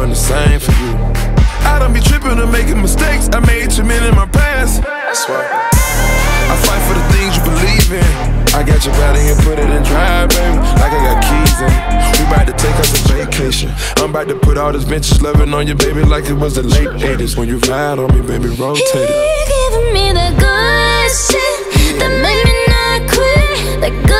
doing the same for you. I don't be tripping or making mistakes. I made too many in my past. That's why I fight for the things you believe in. I got your body and put it in drive, baby. Like I got keys in. We about to take us a vacation. I'm about to put all this vintage loving on you, baby, like it was the late 80s. When you ride on me, baby, rotate it. He giving me the good shit that make me not quit. The good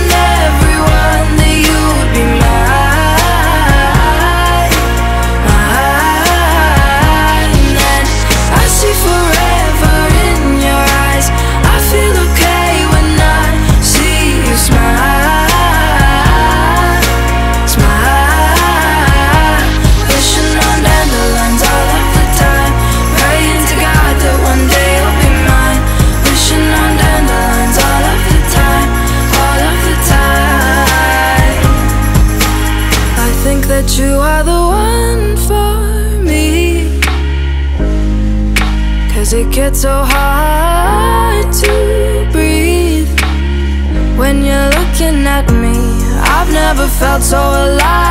felt so alive.